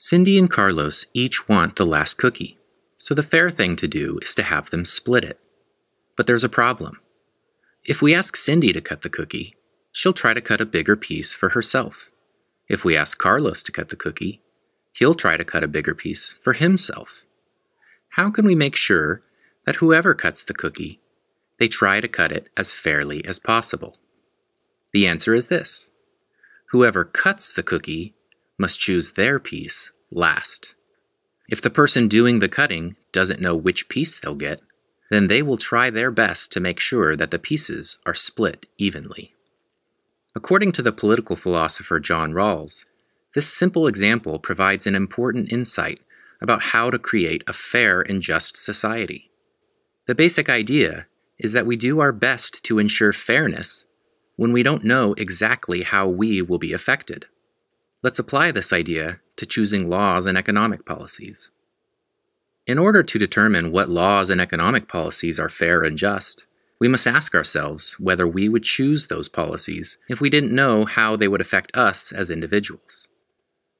Cindy and Carlos each want the last cookie, so the fair thing to do is to have them split it. But there's a problem. If we ask Cindy to cut the cookie, she'll try to cut a bigger piece for herself. If we ask Carlos to cut the cookie, he'll try to cut a bigger piece for himself. How can we make sure that whoever cuts the cookie, they try to cut it as fairly as possible? The answer is this whoever cuts the cookie must choose their piece last. If the person doing the cutting doesn't know which piece they'll get, then they will try their best to make sure that the pieces are split evenly. According to the political philosopher John Rawls, this simple example provides an important insight about how to create a fair and just society. The basic idea is that we do our best to ensure fairness when we don't know exactly how we will be affected. Let's apply this idea to choosing laws and economic policies. In order to determine what laws and economic policies are fair and just, we must ask ourselves whether we would choose those policies if we didn't know how they would affect us as individuals.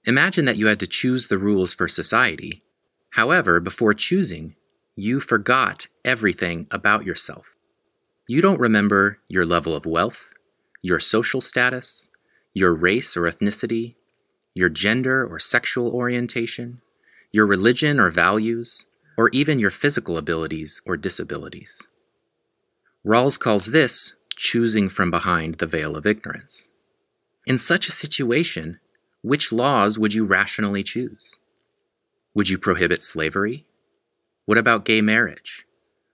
Imagine that you had to choose the rules for society. However, before choosing, you forgot everything about yourself. You don't remember your level of wealth, your social status, your race or ethnicity, your gender or sexual orientation, your religion or values, or even your physical abilities or disabilities. Rawls calls this choosing from behind the veil of ignorance. In such a situation, which laws would you rationally choose? Would you prohibit slavery? What about gay marriage?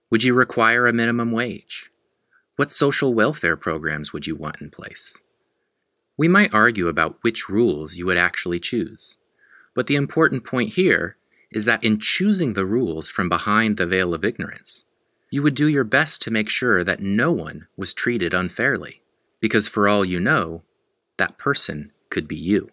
Would you require a minimum wage? What social welfare programs would you want in place? We might argue about which rules you would actually choose, but the important point here is that in choosing the rules from behind the veil of ignorance, you would do your best to make sure that no one was treated unfairly, because for all you know, that person could be you.